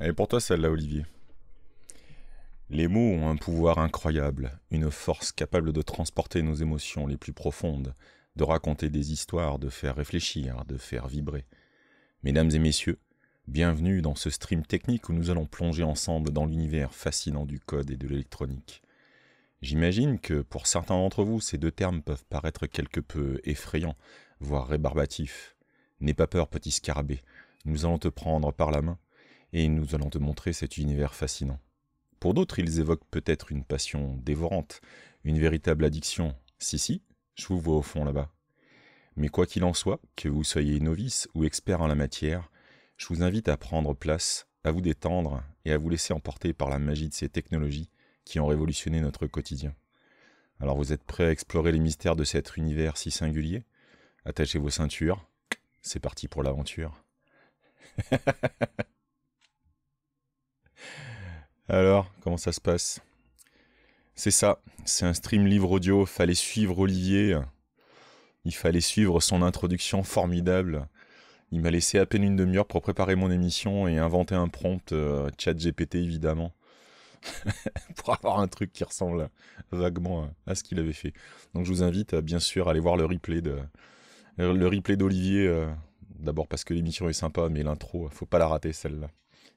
Et pour toi, celle-là, Olivier? Les mots ont un pouvoir incroyable, une force capable de transporter nos émotions les plus profondes, de raconter des histoires, de faire réfléchir, de faire vibrer. Mesdames et messieurs, bienvenue dans ce stream technique où nous allons plonger ensemble dans l'univers fascinant du code et de l'électronique. J'imagine que pour certains d'entre vous, ces deux termes peuvent paraître quelque peu effrayants, voire rébarbatifs. N'aie pas peur, petit scarabée, nous allons te prendre par la main et nous allons te montrer cet univers fascinant. Pour d'autres, ils évoquent peut-être une passion dévorante, une véritable addiction. Si, si, je vous vois au fond là-bas. Mais quoi qu'il en soit, que vous soyez novice ou expert en la matière, je vous invite à prendre place, à vous détendre et à vous laisser emporter par la magie de ces technologies qui ont révolutionné notre quotidien. Alors vous êtes prêts à explorer les mystères de cet univers si singulier? Attachez vos ceintures, c'est parti pour l'aventure. Alors, comment ça se passe? C'est ça, c'est un stream livre audio, fallait suivre Olivier. Il fallait suivre son introduction formidable. Il m'a laissé à peine une demi-heure pour préparer mon émission et inventer un prompt euh, chat GPT évidemment. pour avoir un truc qui ressemble vaguement à ce qu'il avait fait. Donc je vous invite à bien sûr aller voir le replay de le replay d'Olivier. Euh, d'abord parce que l'émission est sympa, mais l'intro, faut pas la rater celle-là.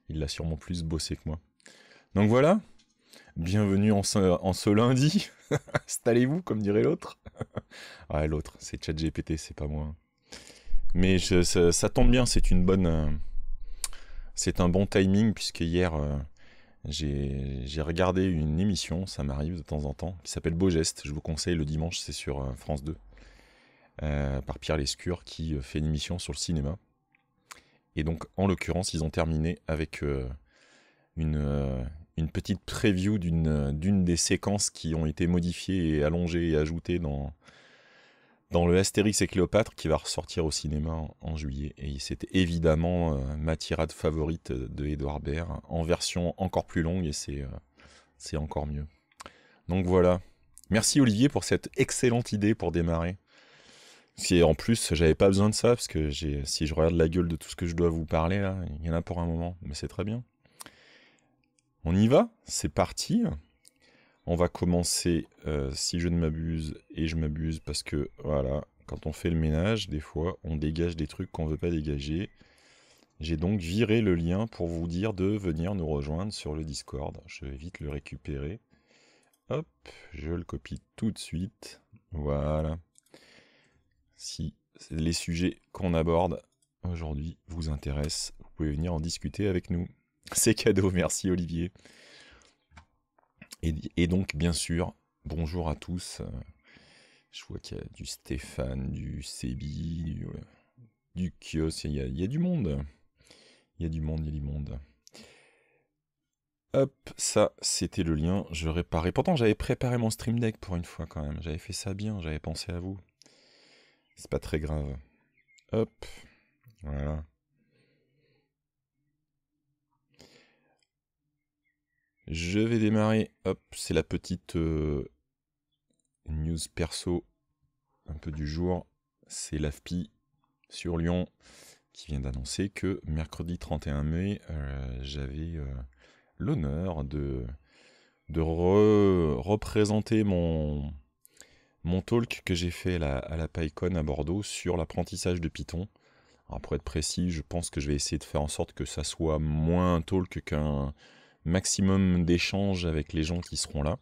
Il l'a sûrement plus bossé que moi. Donc voilà, bienvenue en ce, lundi. Installez-vous, comme dirait l'autre. ouais, l'autre, c'est ChatGPT, c'est pas moi. Mais ça, tombe bien, c'est une bonne. Euh, c'est un bon timing, puisque hier, euh, j'ai regardé une émission, ça m'arrive de temps en temps, qui s'appelle Beau Geste. Je vous conseille le dimanche, c'est sur euh, France 2, par Pierre Lescure, qui fait une émission sur le cinéma. Et donc, en l'occurrence, ils ont terminé avec une, une petite preview d'une des séquences qui ont été modifiées et allongées et ajoutées dans, dans le Astérix et Cléopâtre qui va ressortir au cinéma en, juillet. Et c'est évidemment euh, ma tirade favorite de Edouard Baird en version encore plus longue et c'est euh, c'est encore mieux. Donc voilà. Merci Olivier pour cette excellente idée pour démarrer. Si en plus j'avais pas besoin de ça parce que si je regarde la gueule de tout ce que je dois vous parler il y en a pour un moment, mais c'est très bien. On y va, c'est parti. On va commencer, euh, si je ne m'abuse, et je m'abuse parce que, voilà, quand on fait le ménage, des fois, on dégage des trucs qu'on ne veut pas dégager. J'ai donc viré le lien pour vous dire de venir nous rejoindre sur le Discord. Je vais vite le récupérer. Hop, je le copie tout de suite. Voilà. Si les sujets qu'on aborde aujourd'hui vous intéressent, vous pouvez venir en discuter avec nous. C'est cadeau, merci Olivier. Et, donc, bien sûr, bonjour à tous. Je vois qu'il y a du Stéphane, du Sébi, du, Kios, il y, a, il y, a, du monde. Il y a du monde, il y a du monde. Hop, ça, c'était le lien, je réparais. Pourtant, j'avais préparé mon stream deck pour une fois quand même. J'avais fait ça bien, j'avais pensé à vous. C'est pas très grave. Hop, voilà. Je vais démarrer. Hop, c'est la petite euh, news perso un peu du jour. C'est l'AFPI sur Lyon qui vient d'annoncer que mercredi 31 mai, euh, j'avais euh, l'honneur de, représenter mon, mon talk que j'ai fait à la, PyCon à Bordeaux sur l'apprentissage de Python. pour être précis, je pense que je vais essayer de faire en sorte que ça soit moins un talk qu'un maximum d'échanges avec les gens qui seront là.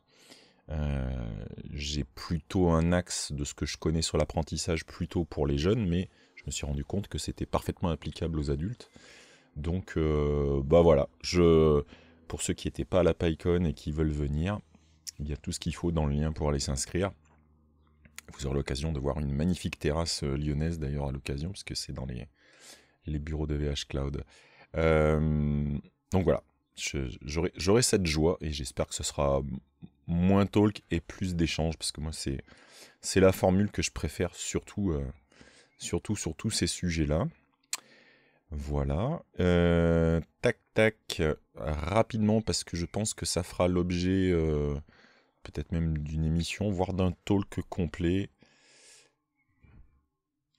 Euh, j'ai plutôt un axe de ce que je connais sur l'apprentissage plutôt pour les jeunes, mais je me suis rendu compte que c'était parfaitement applicable aux adultes. Donc, euh, bah voilà, je, pour ceux qui n'étaient pas à la PyCon et qui veulent venir, il y a tout ce qu'il faut dans le lien pour aller s'inscrire. Vous aurez l'occasion de voir une magnifique terrasse euh, lyonnaise d'ailleurs à l'occasion, puisque c'est dans les, les bureaux de VH Cloud. donc voilà, j'aurai cette joie et j'espère que ce sera moins talk et plus d'échanges parce que moi c'est c'est la formule que je préfère surtout euh, surtout sur tous ces sujets là voilà. Euh, tac tac rapidement parce que je pense que ça fera l'objet euh, peut-être même d'une émission voire d'un talk complet.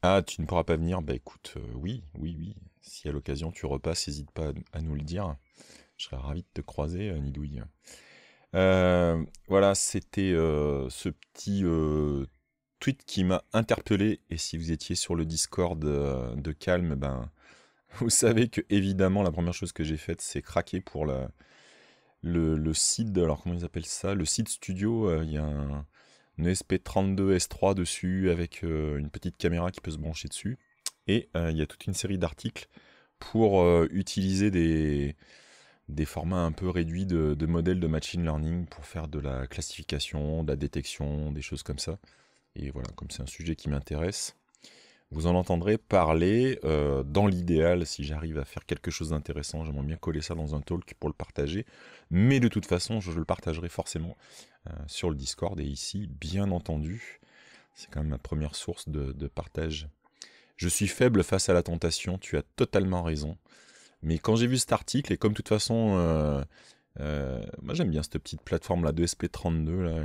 Ah tu ne pourras pas venir? Bah écoute oui oui oui. Si à l'occasion tu repasses, n'hésite pas à nous le dire. Je serais ravi de te croiser, Nidouille. voilà, c'était ce petit tweet qui m'a interpellé. Et si vous étiez sur le Discord de Calme, ben, vous savez que évidemment la première chose que j'ai faite, c'est craquer pour le, le SID. Alors comment ils appellent ça? Le SID Studio. Il y a un, une SP32 S3 dessus avec une petite caméra qui peut se brancher dessus. Et il y a toute une série d'articles pour utiliser des, des formats un peu réduits de, modèles de machine learning pour faire de la classification, de la détection, des choses comme ça. Et voilà, comme c'est un sujet qui m'intéresse, vous en entendrez parler. Euh, dans l'idéal, si j'arrive à faire quelque chose d'intéressant, j'aimerais bien coller ça dans un talk pour le partager. Mais de toute façon, je, le partagerai forcément euh, sur le Discord. Et ici, bien entendu, c'est quand même ma première source de, partage. Je suis faible face à la tentation, tu as totalement raison. Mais quand j'ai vu cet article, et comme de toute façon, euh, moi j'aime bien cette petite plateforme là de SP32, là,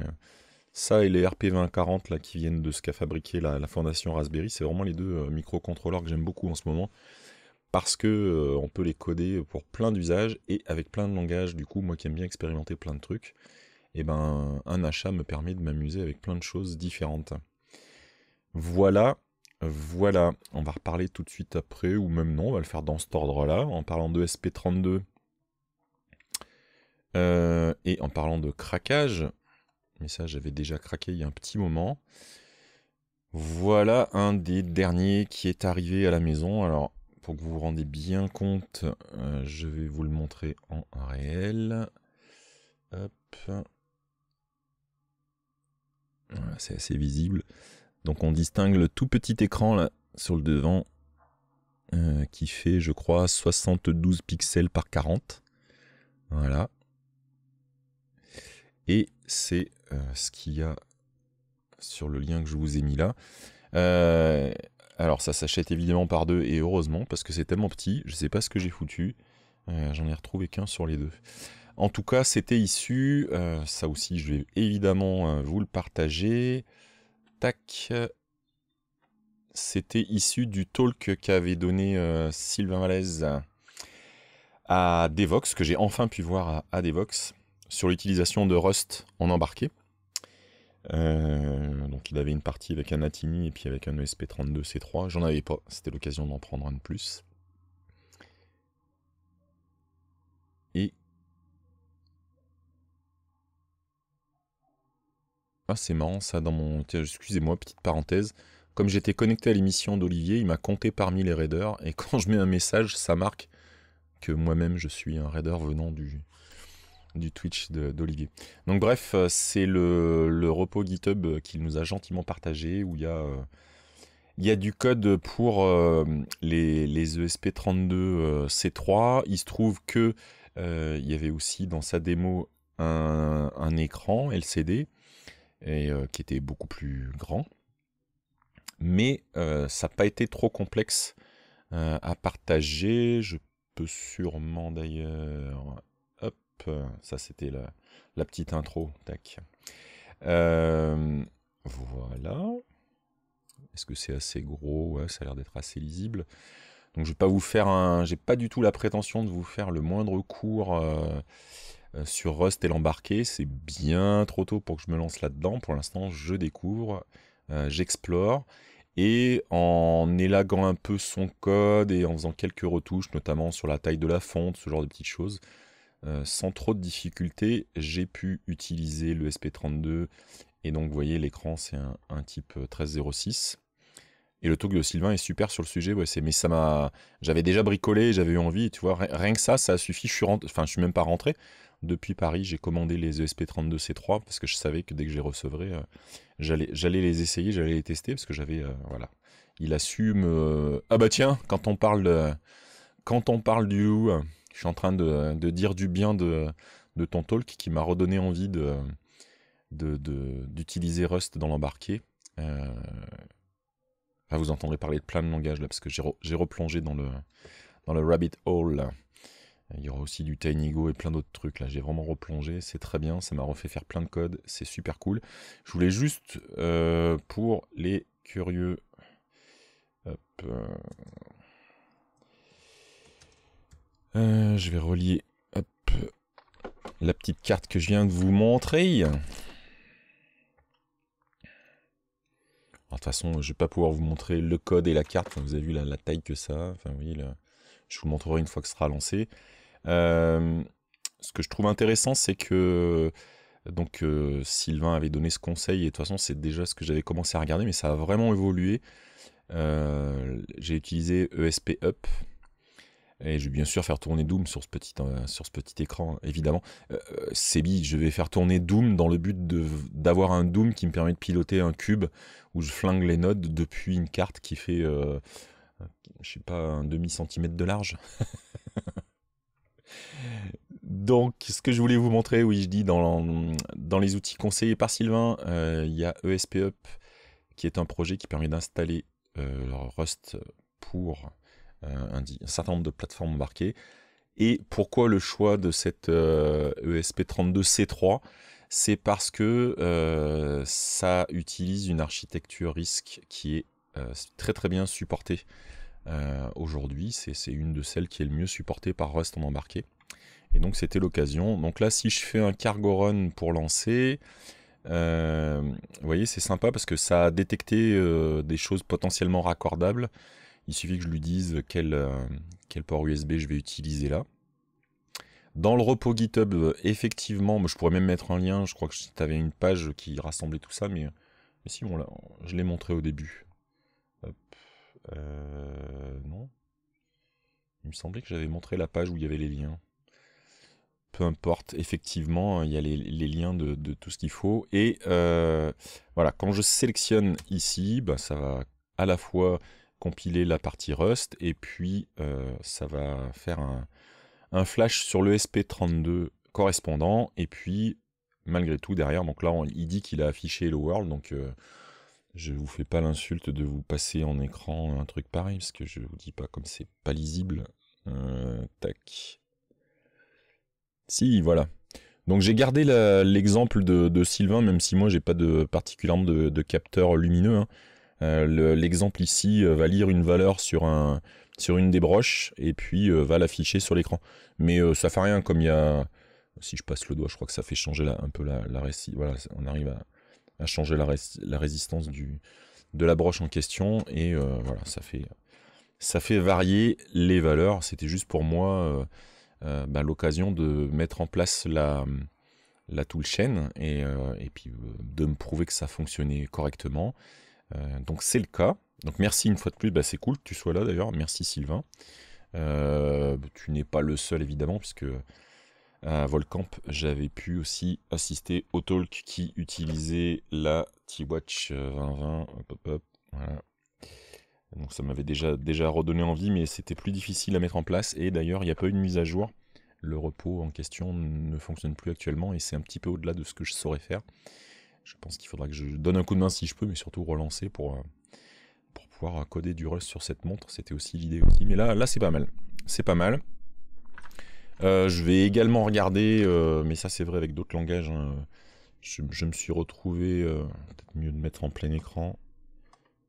ça et les RP2040 là, qui viennent de ce qu'a fabriqué la, fondation Raspberry, c'est vraiment les deux euh, microcontrôleurs que j'aime beaucoup en ce moment. Parce que euh, on peut les coder pour plein d'usages et avec plein de langages. Du coup, moi qui aime bien expérimenter plein de trucs, et eh ben un achat me permet de m'amuser avec plein de choses différentes. Voilà, voilà. On va reparler tout de suite après, ou même non, on va le faire dans cet ordre-là, en parlant de SP32. Euh, et en parlant de craquage, mais ça j'avais déjà craqué il y a un petit moment. Voilà un des derniers qui est arrivé à la maison. Alors, pour que vous vous rendez bien compte, euh, je vais vous le montrer en réel. Hop. Voilà, c'est assez visible. Donc on distingue le tout petit écran là sur le devant euh, qui fait, je crois, 72 pixels par 40. Voilà. Et c'est euh, ce qu'il y a sur le lien que je vous ai mis là. Euh, alors ça s'achète évidemment par deux et heureusement parce que c'est tellement petit, je sais pas ce que j'ai foutu. J'en ai retrouvé qu'un sur les deux. En tout cas, c'était issu, ça aussi je vais évidemment vous le partager. Tac. C'était issu du talk qu'avait donné Sylvain Malaise à Devox, que j'ai enfin pu voir à, Devox, sur l'utilisation de Rust en embarqué. Euh, donc il avait une partie avec un Atini et puis avec un ESP32 C3. J'en avais pas, c'était l'occasion d'en prendre un de plus. C'est marrant ça dans mon... Excusez-moi, petite parenthèse. Comme j'étais connecté à l'émission d'Olivier, il m'a compté parmi les raiders et quand je mets un message, ça marque que moi-même je suis un raider venant du, du Twitch d'Olivier. Donc bref, euh, c'est le, le, repo GitHub qu'il nous a gentiment partagé où il y a, euh, il y a du code pour euh, les, les, ESP32 C3. Il se trouve que il y avait aussi dans sa démo un, un écran LCD et, qui était beaucoup plus grand. Mais ça n'a pas été trop complexe à partager. Je peux sûrement d'ailleurs ça c'était la, petite intro. Tac. Euh, voilà. Est-ce que c'est assez gros? Ouais, ça a l'air d'être assez lisible. Donc je vais pas vous faire un. J'ai pas du tout la prétention de vous faire le moindre cours euh, euh, sur Rust et l'embarquer. C'est bien trop tôt pour que je me lance là-dedans. Pour l'instant, je découvre, j'explore. Et en élaguant un peu son code et en faisant quelques retouches, notamment sur la taille de la fonte, ce genre de petites choses, euh, sans trop de difficultés, j'ai pu utiliser le SP32 et donc vous voyez l'écran c'est un, type 1306. Euh, et le talk de Sylvain est super sur le sujet, mais ça m'a, j'avais déjà bricolé, j'avais eu envie, tu vois, rien que ça, ça a. Je suis enfin, je suis même pas rentré depuis Paris. J'ai commandé les ESP32 C3 parce que je savais que dès que je les recevrais, euh, j'allais, les essayer, j'allais les tester parce que j'avais, voilà, il assume. Ah bah tiens, quand on parle de, quand on parle du je suis en train de, dire du bien de, ton talk qui m'a redonné envie de, d'utiliser Rust dans l'embarqué. Euh, vous entendrez parler de plein de langages là, parce que j'ai, replongé dans le, dans le rabbit hole. Il y aura aussi du TinyGo et plein d'autres trucs là. J'ai vraiment replongé, c'est très bien, ça m'a refait faire plein de codes, c'est super cool. Je voulais juste euh, pour les curieux, euh, Euh, je vais relier la petite carte que je viens de vous montrer. de toute façon, je vais pas pouvoir vous montrer le code et la carte. vous avez vu la, taille que ça. Enfin, oui, je vous montrerai une fois que ce sera lancé. Euh, ce que je trouve intéressant, c'est que donc euh, Sylvain avait donné ce conseil et de toute façon, c'est déjà ce que j'avais commencé à regarder, mais ça a vraiment évolué. Euh, j'ai utilisé ESP Up. Et je vais bien sûr faire tourner Doom sur ce petit, écran, évidemment. C'est Sebi, je vais faire tourner Doom dans le but d'avoir un Doom qui me permet de piloter un cube où je flingue les nodes depuis une carte qui fait, je sais pas, un demi-centimètre de large. Donc, ce que je voulais vous montrer, oui, je dis dans, les outils conseillés par Sylvain, euh, il y a ESP Up, qui est un projet qui permet d'installer euh, Rust pour un, certain nombre de plateformes embarquées. Et pourquoi le choix de cette ESP32C3 c'est parce que euh, ça utilise une architecture RISC qui est euh, très très bien supportée euh, aujourd'hui. C'est une de celles qui est le mieux supportée par Rust en embarqué. Et donc c'était l'occasion. Donc là, si je fais un cargo run pour lancer, vous voyez, c'est sympa parce que ça a détecté des choses potentiellement raccordables. Il suffit que je lui dise quel, port USB je vais utiliser là. Dans le repos GitHub, euh, effectivement, je pourrais même mettre un lien. Je crois que tu avais une page qui rassemblait tout ça, mais, mais si, bon, là, je l'ai montré au début. Euh, non. Il me semblait que j'avais montré la page où il y avait les liens. Peu importe, effectivement, il y a les, liens de, tout ce qu'il faut. Et euh, voilà, quand je sélectionne ici, bah, ça va à la fois compiler la partie Rust et puis ça va faire un, flash sur le SP32 correspondant, et puis malgré tout derrière, donc là il dit qu'il a affiché Hello World, donc euh, je vous fais pas l'insulte de vous passer en écran un truc pareil, parce que je vous dis pas comme c'est pas lisible. Euh, tac. Si, voilà. Donc j'ai gardé l'exemple de, Sylvain, même si moi j'ai pas particulièrement de, capteur lumineux. Hein. Euh, l'exemple ici va lire une valeur sur un, sur une des broches et puis euh, va l'afficher sur l'écran. Mais euh, ça fait rien comme il y a... Si je passe le doigt, je crois que ça fait changer un peu la, la Voilà, on arrive à, changer la, la, résistance du, de la broche en question et euh, voilà, ça fait, ça fait varier les valeurs. C'était juste pour moi bah, l'occasion de mettre en place la, la toolchain et, et puis de me prouver que ça fonctionnait correctement. donc c'est le cas. Donc merci une fois de plus, bah, c'est cool que tu sois là d'ailleurs, merci Sylvain. Euh, tu n'es pas le seul évidemment, puisque à Volcamp, j'avais pu aussi assister au talk qui utilisait la T-Watch 2020. voilà. Donc ça m'avait déjà, déjà redonné envie, mais c'était plus difficile à mettre en place. Et d'ailleurs, il n'y a pas eu de mise à jour. Le repos en question ne fonctionne plus actuellement et c'est un petit peu au-delà de ce que je saurais faire. Je pense qu'il faudra que je donne un coup de main si je peux, mais surtout relancer pour, euh, pour pouvoir coder du Rust sur cette montre. C'était aussi l'idée aussi. Mais là, là c'est pas mal. C'est pas mal. Euh, je vais également regarder, euh, mais ça c'est vrai avec d'autres langages. Hein. Je, me suis retrouvé, euh, peut-être mieux de mettre en plein écran.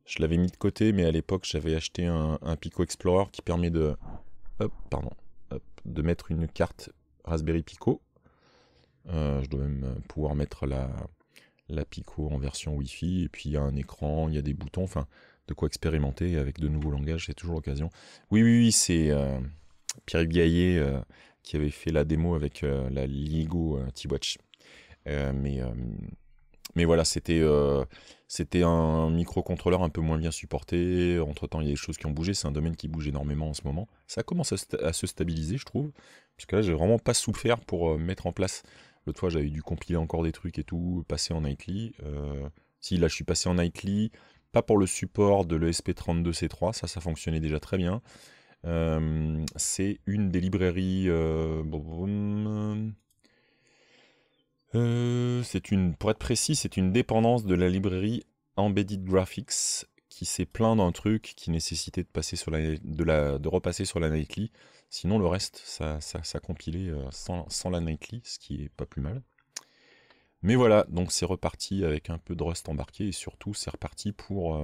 Je l'avais mis de côté, mais à l'époque j'avais acheté un, Pico Explorer qui permet de, mettre une carte Raspberry Pico. je dois même pouvoir mettre la, la Pico en version Wi-Fi, et puis il y a un écran, il y a des boutons, enfin de quoi expérimenter avec de nouveaux langages, c'est toujours l'occasion. Oui, oui, oui, c'est Pierre Gaillet qui avait fait la démo avec euh, la Ligo T-Watch. mais, mais voilà, c'était c'était un microcontrôleur un peu moins bien supporté. Entre-temps, il y a des choses qui ont bougé. C'est un domaine qui bouge énormément en ce moment. Ça commence à, se stabiliser, je trouve. Puisque là, j'ai vraiment pas souffert pour mettre en place. L'autre fois, j'avais dû compiler encore des trucs et tout, passer en Nightly. si, là, je suis passé en Nightly. Pas pour le support de l'ESP32C3, ça, ça fonctionnait déjà très bien. Euh, c'est une des librairies. Euh, euh, c'est une, pour être précis, c'est une dépendance de la librairie Embedded Graphics qui s'est plaint d'un truc qui nécessitait de passer sur la, de, de repasser sur la Nightly. Sinon, le reste, ça, ça, compilait sans, sans, la Nightly, ce qui est pas plus mal. Mais voilà, donc c'est reparti avec un peu de Rust embarqué et surtout c'est reparti pour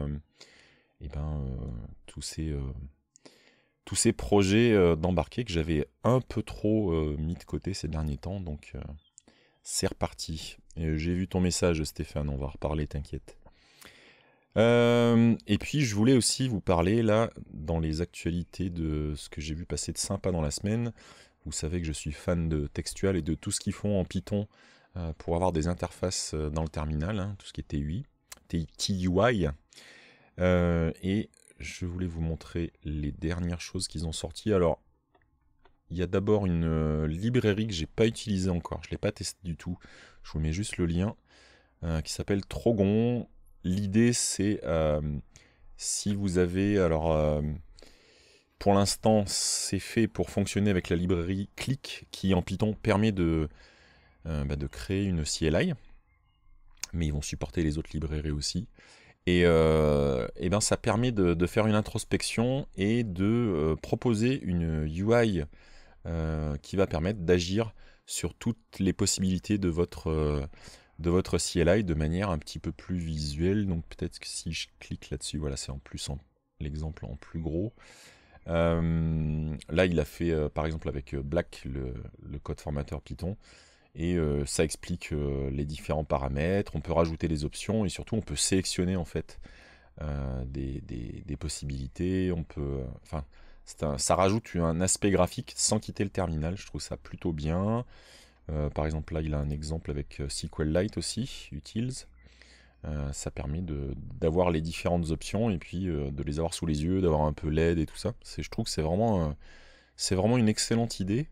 eh ben, tous ces, tous ces projets d'embarquer que j'avais un peu trop mis de côté ces derniers temps. Donc c'est reparti. J'ai vu ton message Stéphane, on va reparler, t'inquiète. et puis je voulais aussi vous parler là dans les actualités de ce que j'ai vu passer de sympa dans la semaine. Vous savez que je suis fan de textual et de tout ce qu'ils font en Python pour avoir des interfaces dans le terminal, hein, tout ce qui est TUI, TUI. et je voulais vous montrer les dernières choses qu'ils ont sorties. Alors, il y a d'abord une euh, librairie que j'ai pas utilisée encore, je l'ai pas testé du tout. Je vous mets juste le lien euh, qui s'appelle Trogon. L'idée c'est euh, si vous avez alors pour l'instant c'est fait pour fonctionner avec la librairie Click qui en Python permet de, bah, de créer une CLI, mais ils vont supporter les autres librairies aussi. Et, et ben ça permet de, faire une introspection et de proposer une UI euh, qui va permettre d'agir sur toutes les possibilités de votre, euh, de votre CLI de manière un petit peu plus visuelle. Donc peut-être que si je clique là-dessus, voilà, c'est en plus l'exemple en plus gros. Euh, là, il a fait par exemple avec Black le, code formateur Python. Et ça explique les différents paramètres. On peut rajouter des options et surtout on peut sélectionner en fait des, des, des, possibilités. On peut, enfin, ça rajoute un aspect graphique sans quitter le terminal. Je trouve ça plutôt bien. Euh, par exemple, là, il a un exemple avec euh, SQLite aussi, Utils. Euh, ça permet d'avoir les différentes options et puis de les avoir sous les yeux, d'avoir un peu l'aide et tout ça. Je trouve que c'est vraiment, c'est vraiment une excellente idée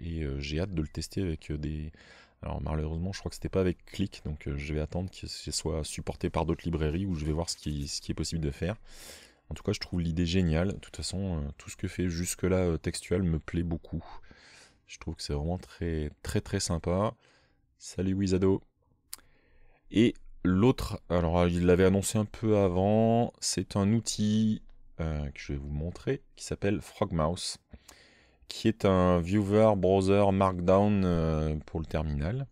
et j'ai hâte de le tester avec des. Alors malheureusement, je crois que c'était pas avec Click, donc je vais attendre que ce soit supporté par d'autres librairies où je vais voir ce qui, est possible de faire. En tout cas, je trouve l'idée géniale. De toute façon, euh, tout ce que fait jusque-là euh, textuel me plaît beaucoup. Je trouve que c'est vraiment très très très sympa. Salut Wizado. Et l'autre, alors il l'avait annoncé un peu avant, c'est un outil euh, que je vais vous montrer qui s'appelle Frogmouse, qui est un viewer browser Markdown pour le terminal.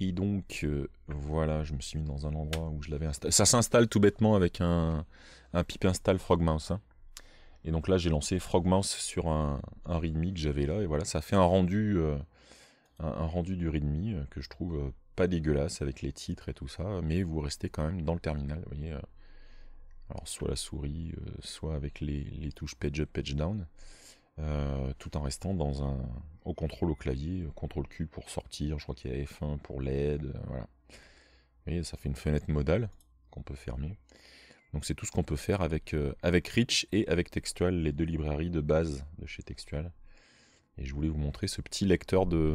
Et donc, voilà, je me suis mis dans un endroit où je l'avais installé. Ça s'installe tout bêtement avec un, pip install Frogmouse. Hein. Et donc là, j'ai lancé Frogmouse sur un, README que j'avais là. Et voilà, ça fait un rendu, euh, un, rendu du README euh, que je trouve euh, pas dégueulasse avec les titres et tout ça. Mais vous restez quand même dans le terminal. Vous voyez, alors soit la souris, soit avec les, touches page up, page down. Tout en restant dans un au contrôle au clavier, contrôle Q pour sortir, je crois qu'il y a F1 pour l'aide, voilà. Vous voyez, ça fait une fenêtre modale qu'on peut fermer. Donc c'est tout ce qu'on peut faire avec, euh, avec Rich et avec Textual, les deux librairies de base de chez Textual. Et je voulais vous montrer ce petit lecteur de,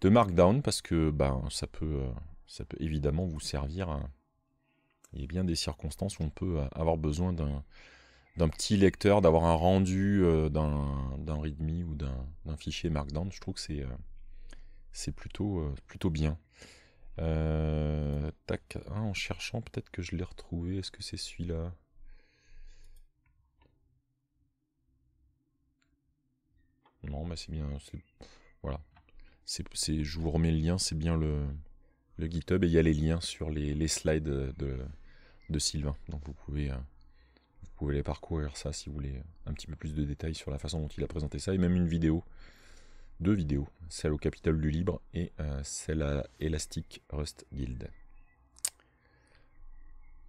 de Markdown parce que ben, ça, peut, euh, ça peut évidemment vous servir. Il y a bien des circonstances où on peut avoir besoin d'un petit lecteur, d'avoir un rendu euh, d'un README ou d'un fichier Markdown. Je trouve que c'est c'est plutôt, plutôt bien. Euh, tac, hein, en cherchant, peut-être que je l'ai retrouvé. Est-ce que c'est celui-là? Non, mais c'est bien. Voilà. C'est, je vous remets le lien, c'est bien le, le GitHub et il y a les liens sur les, slides de, de, Sylvain. Donc vous pouvez, euh, pouvez les parcourir ça si vous voulez un petit peu plus de détails sur la façon dont il a présenté ça et même une vidéo deux vidéos, celle au Capitole du Libre et euh, celle à Elastic Rust Guild.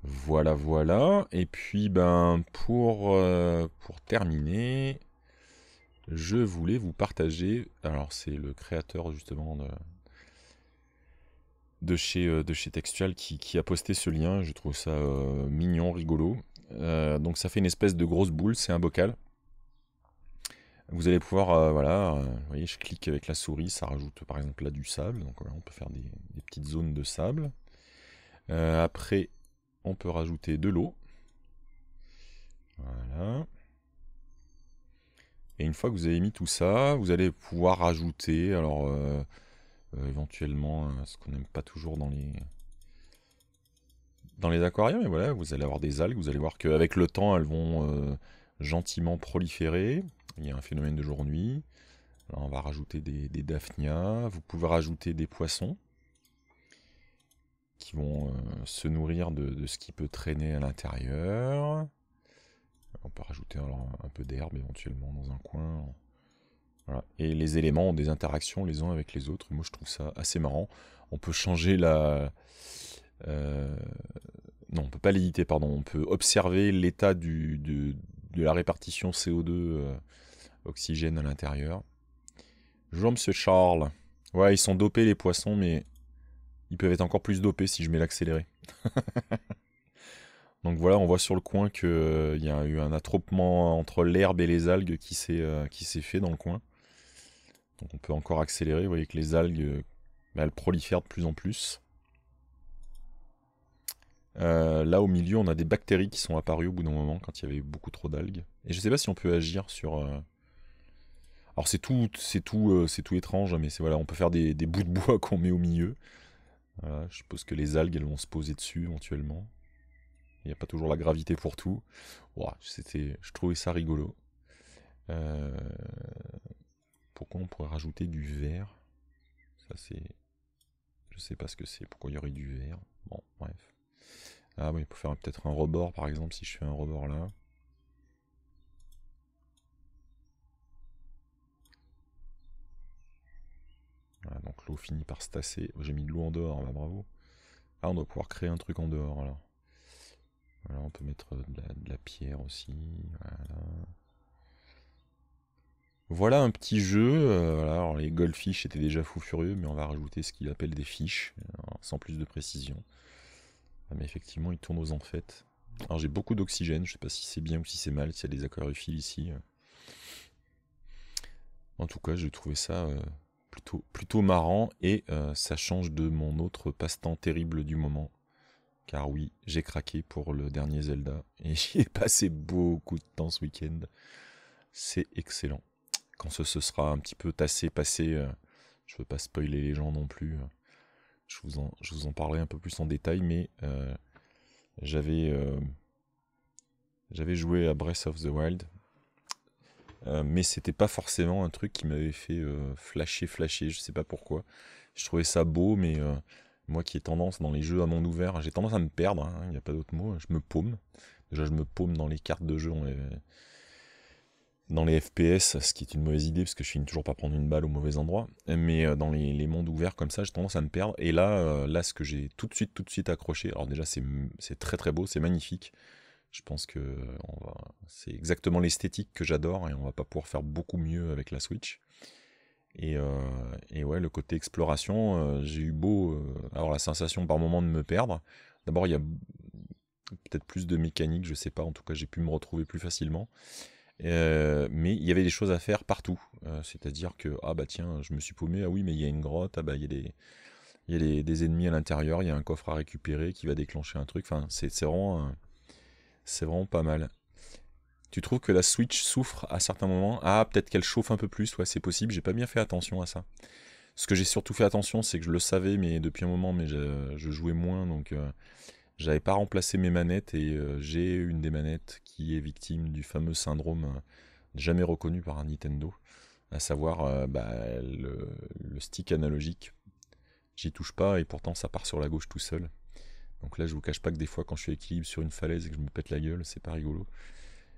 Voilà, voilà. Et puis, ben, pour, euh, pour terminer, je voulais vous partager. Alors, c'est le créateur justement de, chez, euh, de chez Textual qui, a posté ce lien. Je trouve ça mignon, rigolo. Donc, ça fait une espèce de grosse boule. C'est un bocal. Vous allez pouvoir, euh, voilà, euh, vous voyez, je clique avec la souris, ça rajoute par exemple là du sable, donc on peut faire des, petites zones de sable. Euh, après, on peut rajouter de l'eau. Voilà. Et une fois que vous avez mis tout ça, vous allez pouvoir rajouter, alors éventuellement, ce qu'on n'aime pas toujours dans les dans les aquariums, et voilà, vous allez avoir des algues, vous allez voir qu'avec le temps, elles vont gentiment proliférer. Il y a un phénomène de jour-nuit. on va rajouter des, des daphnias. Vous pouvez rajouter des poissons qui vont euh, se nourrir de, ce qui peut traîner à l'intérieur. On peut rajouter alors un peu d'herbe éventuellement dans un coin. Et les éléments ont des interactions les uns avec les autres. Moi, je trouve ça assez marrant. On peut changer la. Euh, non, on peut pas l'éditer, pardon. On peut observer l'état de, la répartition CO2 euh, oxygène à l'intérieur. Bonjour, monsieur Charles. Ouais, ils sont dopés les poissons, mais ils peuvent être encore plus dopés si je mets l'accéléré. Donc voilà, on voit sur le coin qu'il euh, y a eu un attroupement entre l'herbe et les algues qui s'est fait dans le coin. Donc on peut encore accélérer. Vous voyez que les algues, elles prolifèrent de plus en plus. Euh, là au milieu, on a des bactéries qui sont apparues au bout d'un moment quand il y avait beaucoup trop d'algues. Et je sais pas si on peut agir sur. Euh, alors c'est tout, c'est tout, c'est tout étrange, mais c'est voilà, on peut faire des, bouts de bois qu'on met au milieu. je suppose que les algues, elles vont se poser dessus éventuellement. Il n'y a pas toujours la gravité pour tout. c'était, je trouvais ça rigolo. Pourquoi on pourrait rajouter du verre Ça c'est... Je sais pas ce que c'est, pourquoi il y aurait du verre. Bon, bref. Ah oui, pour faire peut-être un rebord par exemple, si je fais un rebord là. Voilà, donc l'eau finit par se tasser. J'ai mis de l'eau en dehors, bah bravo. Ah, on doit pouvoir créer un truc en dehors alors. Voilà, on peut mettre de la, pierre aussi. Voilà. Voilà un petit jeu. Euh, alors les goldfish étaient déjà fou furieux, mais on va rajouter ce qu'il appelle des fiches, sans plus de précision. Ah, mais effectivement, il tourne aux enfêtes. Alors j'ai beaucoup d'oxygène, je sais pas si c'est bien ou si c'est mal, s'il y a des aquariophiles ici. En tout cas, j'ai trouvé ça euh, plutôt, plutôt marrant et euh, ça change de mon autre passe-temps terrible du moment. Car oui, j'ai craqué pour le dernier Zelda et j'y ai passé beaucoup de temps ce week-end. C'est excellent quand ce, se sera un petit peu tassé, passé, euh, je veux pas spoiler les gens non plus. Euh, je vous en, je parlerai un peu plus en détail, mais euh, j'avais j'avais joué à Breath of the Wild, mais c'était pas forcément un truc qui m'avait fait flasher, flasher. Je sais pas pourquoi. Je trouvais ça beau, mais moi qui ai tendance dans les jeux à monde ouvert, j'ai tendance à me perdre. Hein, il n'y a pas d'autre mot. Je me paume. Déjà, je me paume dans les cartes de jeu dans les FPS, ce qui est une mauvaise idée parce que je finis toujours pas prendre une balle au mauvais endroit. Mais euh, dans les, mondes ouverts comme ça, j'ai tendance à me perdre. Et là, euh, là, ce que j'ai tout de suite, tout de suite accroché. Alors déjà, c'est très très beau, c'est magnifique. Je pense que c'est exactement l'esthétique que j'adore et on va pas pouvoir faire beaucoup mieux avec la Switch. Et, euh, et ouais, le côté exploration, j'ai eu beau avoir la sensation par moment de me perdre. D'abord, il y a peut-être plus de mécanique, je sais pas. En tout cas, j'ai pu me retrouver plus facilement. Euh, mais il y avait des choses à faire partout. Euh, c'est-à-dire que, ah bah tiens, je me suis paumé, ah oui, mais il y a une grotte, ah bah il y a des, y a des, ennemis à l'intérieur, il y a un coffre à récupérer qui va déclencher un truc. Enfin, c'est vraiment, c'est vraiment pas mal. Tu trouves que la Switch souffre à certains moments? Ah, peut-être qu'elle chauffe un peu plus, ouais, c'est possible, j'ai pas bien fait attention à ça. Ce que j'ai surtout fait attention, c'est que je le savais, mais depuis un moment, mais je, jouais moins, donc euh, j'avais pas remplacé mes manettes et euh, j'ai une des manettes qui est victime du fameux syndrome euh, jamais reconnu par un Nintendo, à savoir euh, bah, le, stick analogique. J'y touche pas et pourtant ça part sur la gauche tout seul. Donc là, je vous cache pas que des fois, quand je suis équilibre sur une falaise et que je me pète la gueule, c'est pas rigolo.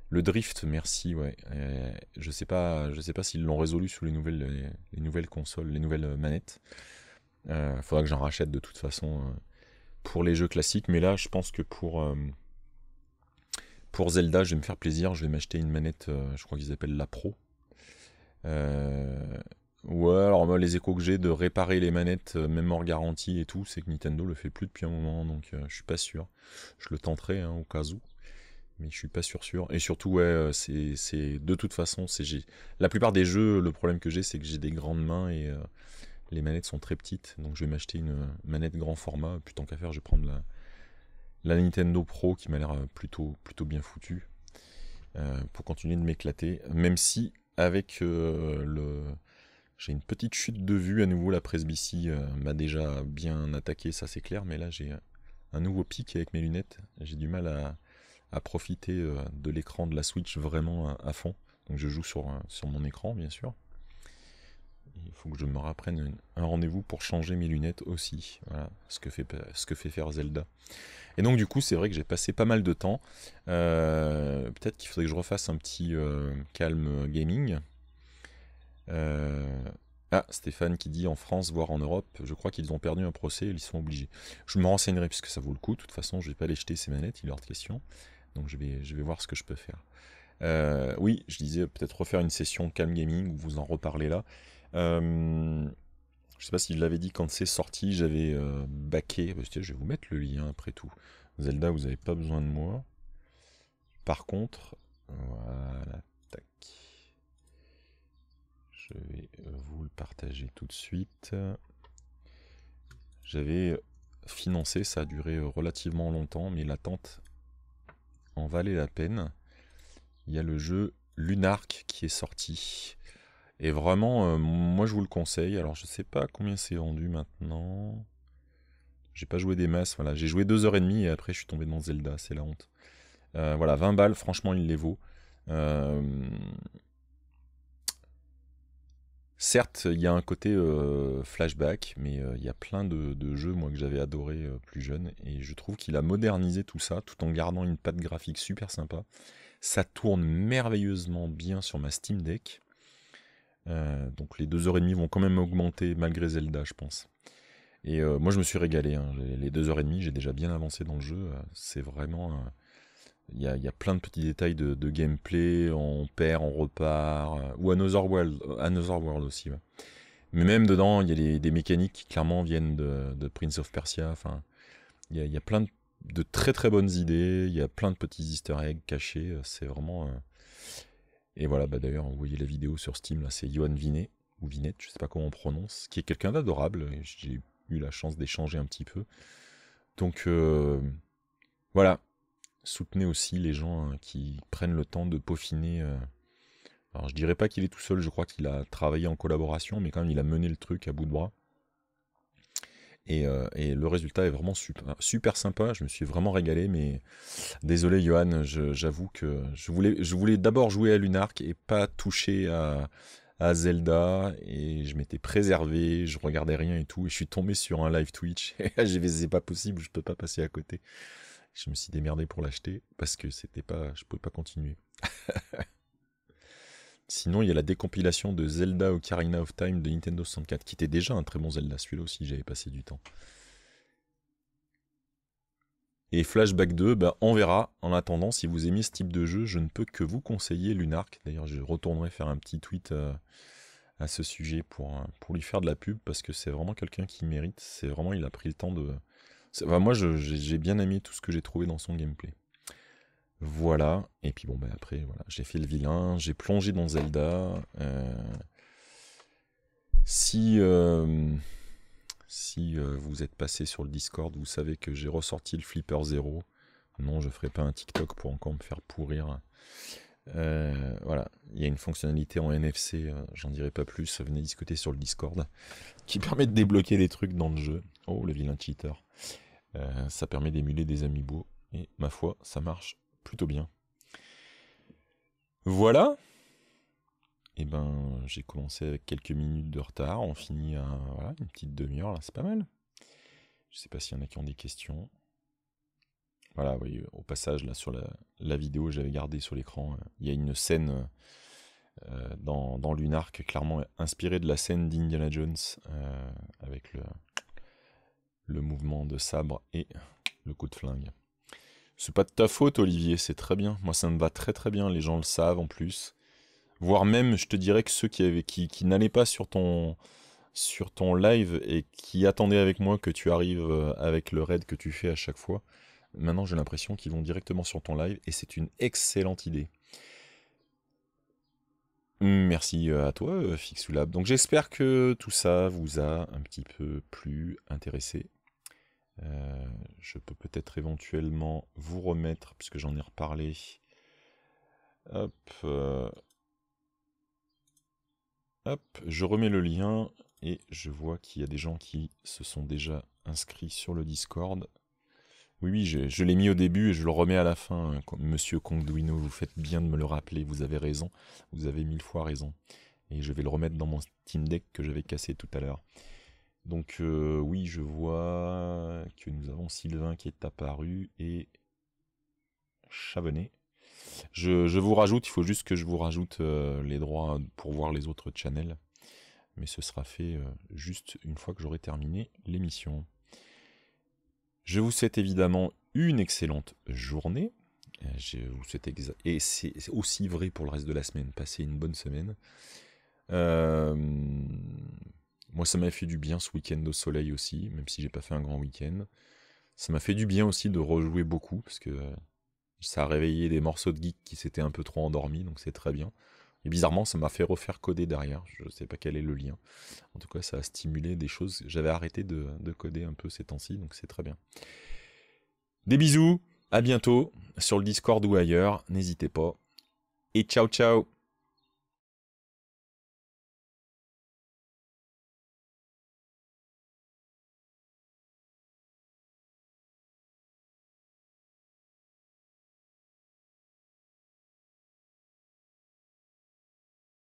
Le drift, merci, ouais. je sais pas, je sais pas s'ils l'ont résolu sous les nouvelles, les, nouvelles consoles, les nouvelles manettes. Il faudra que j'en rachète de toute façon pour les jeux classiques, mais là, je pense que pour, euh, pour Zelda, je vais me faire plaisir. Je vais m'acheter une manette, euh, je crois qu'ils appellent la Pro. Euh, ouais, alors moi, les échos que j'ai de réparer les manettes, même hors garantie et tout, c'est que Nintendo le fait plus depuis un moment, donc je suis pas sûr. Je le tenterai hein, au cas où, mais je suis pas sûr sûr. Et surtout, ouais, c'est de toute façon, c'est la plupart des jeux, le problème que j'ai, c'est que j'ai des grandes mains et les manettes sont très petites, donc je vais m'acheter une manette grand format. Puis tant qu'à faire, je vais prendre la, la Nintendo Pro qui m'a l'air euh, plutôt, plutôt bien foutue euh, pour continuer de m'éclater. Même si, avec euh, le. J'ai une petite chute de vue à nouveau, la presbytie m'a déjà bien attaqué, ça c'est clair, mais là j'ai un nouveau pic avec mes lunettes. J'ai du mal à, profiter de l'écran de la Switch vraiment à, fond. Donc je joue sur, sur mon écran, bien sûr. Il faut que je me rapprenne un rendez-vous pour changer mes lunettes aussi. Voilà ce que fait, ce que fait faire Zelda. Et donc du coup, c'est vrai que j'ai passé pas mal de temps. Euh, peut-être qu'il faudrait que je refasse un petit euh, calme gaming. Euh, ah, Stéphane qui dit en France, voire en Europe, je crois qu'ils ont perdu un procès, ils sont obligés. Je me renseignerai puisque ça vaut le coup. De toute façon, je vais pas aller jeter ces manettes, il est hors de question. Donc je vais, je vais voir ce que je peux faire. oui, je disais peut-être refaire une session calme gaming, vous en reparlez là. Euh, je sais pas s'il l'avait dit quand c'est sorti, j'avais euh, baqué. Bah, je vais vous mettre le lien après tout. Zelda, vous n'avez pas besoin de moi. Par contre, voilà, tac. Je vais vous le partager tout de suite. J'avais financé, ça a duré relativement longtemps, mais l'attente en valait la peine. Il y a le jeu Lunark qui est sorti. Et vraiment, euh, moi je vous le conseille. Alors je sais pas combien c'est vendu maintenant. J'ai pas joué des masses, voilà. J'ai joué 2h30 et après je suis tombé dans Zelda, c'est la honte. Euh, voilà, 20 balles, franchement il les vaut. Euh, certes, il y a un côté flashback, mais il y a plein de, jeux moi que j'avais adoré plus jeune et je trouve qu'il a modernisé tout ça tout en gardant une patte graphique super sympa. Ça tourne merveilleusement bien sur ma Steam Deck. Euh, donc les deux heures et demie vont quand même augmenter malgré Zelda, je pense. Et euh, moi, je me suis régalé. Hein. Les deux heures et demie, j'ai déjà bien avancé dans le jeu. Euh, c'est vraiment. Il y, a, plein de petits détails de, gameplay. On perd, on repart. ou Another World, Another World aussi. Mais même dedans, il y a des mécaniques qui clairement viennent de, Prince of Persia. Enfin, il y a, plein de, très très bonnes idées. Il y a plein de petits easter eggs cachés. C'est vraiment. Et voilà, bah d'ailleurs, vous voyez la vidéo sur Steam, là, c'est Johan Vinet, ou Vinette, je sais pas comment on prononce, qui est quelqu'un d'adorable, j'ai eu la chance d'échanger un petit peu. Donc, euh, voilà, soutenez aussi les gens hein, qui prennent le temps de peaufiner. Euh, alors, je dirais pas qu'il est tout seul, je crois qu'il a travaillé en collaboration, mais quand même, il a mené le truc à bout de bras. Euh, et, le résultat est vraiment super, super sympa. Je me suis vraiment régalé, mais désolé, Johan, j'avoue que je voulais, je voulais d'abord jouer à Lunark et pas toucher à, Zelda. Et je m'étais préservé, je regardais rien et tout. Et je suis tombé sur un live Twitch. Et dit, c'est pas possible, je peux pas passer à côté. Je me suis démerdé pour l'acheter parce que c'était pas, je pouvais pas continuer. Sinon, il y a la décompilation de Zelda Ocarina of Time de Nintendo 64, qui était déjà un très bon Zelda. Celui-là aussi, j'avais passé du temps. Et Flashback 2, bah, on verra. En attendant, si vous aimez ce type de jeu, je ne peux que vous conseiller Lunark. D'ailleurs, je retournerai faire un petit tweet euh, à ce sujet pour, euh, pour lui faire de la pub, parce que c'est vraiment quelqu'un qui mérite. C'est vraiment, il a pris le temps de... moi, j'ai bien aimé tout ce que j'ai trouvé dans son gameplay. Voilà. Et puis bon, ben après, voilà, j'ai fait le vilain, j'ai plongé dans Zelda. Euh, si euh, euh, vous êtes passé sur le Discord, vous savez que j'ai ressorti le Flipper 0. Non, je ferai pas un TikTok pour encore me faire pourrir. voilà, il y a une fonctionnalité en NFC, j'en dirai pas plus, venez discuter sur le Discord, qui permet de débloquer des trucs dans le jeu. Oh, le vilain cheater. ça permet d'émuler des amiibo, et ma foi, ça marche plutôt bien. Voilà. Et eh ben, j'ai commencé avec quelques minutes de retard. On finit à une petite demi-heure, là, c'est pas mal. Je sais pas s'il y en a qui ont des questions. Voilà, oui, au passage, là, sur la, vidéo, j'avais gardé sur l'écran, il y a une scène euh, dans, dans Lunark, clairement inspirée de la scène d'Indiana Jones, euh, avec le mouvement de sabre et le coup de flingue. C'est pas de ta faute, Olivier, c'est très bien. Moi, ça me va très très bien, les gens le savent en plus. Voire même, je te dirais que ceux qui, qui, n'allaient pas sur ton, sur ton live et qui attendaient avec moi que tu arrives euh, avec le raid que tu fais à chaque fois, maintenant j'ai l'impression qu'ils vont directement sur ton live et c'est une excellente idée. Merci euh, à toi, euh, Fixulab. Donc j'espère que tout ça vous a un petit peu plus intéressé. Euh, je peux peut-être éventuellement vous remettre, puisque j'en ai reparlé. Hop. Euh, hop, je remets le lien et je vois qu'il y a des gens qui se sont déjà inscrits sur le Discord. Oui, oui, je, l'ai mis au début et je le remets à la fin. Monsieur Conduino, vous faites bien de me le rappeler, vous avez raison. Vous avez mille fois raison. Et je vais le remettre dans mon Steam Deck que j'avais cassé tout à l'heure. Donc euh, oui, je vois que nous avons Sylvain qui est apparu et Chavenet. Je, vous rajoute, il faut juste que je vous rajoute euh, les droits pour voir les autres channels. Mais ce sera fait euh, juste une fois que j'aurai terminé l'émission. Je vous souhaite évidemment une excellente journée. Je vous souhaite et c'est aussi vrai pour le reste de la semaine. Passez une bonne semaine. Moi, ça m'a fait du bien ce week-end au soleil aussi, même si j'ai pas fait un grand week-end. Ça m'a fait du bien aussi de rejouer beaucoup, parce que ça a réveillé des morceaux de geek qui s'étaient un peu trop endormis, donc c'est très bien. Et bizarrement, ça m'a fait refaire coder derrière. Je ne sais pas quel est le lien. En tout cas, ça a stimulé des choses. J'avais arrêté de, coder un peu ces temps-ci, donc c'est très bien. Des bisous, à bientôt sur le Discord ou ailleurs. N'hésitez pas. Et ciao ciao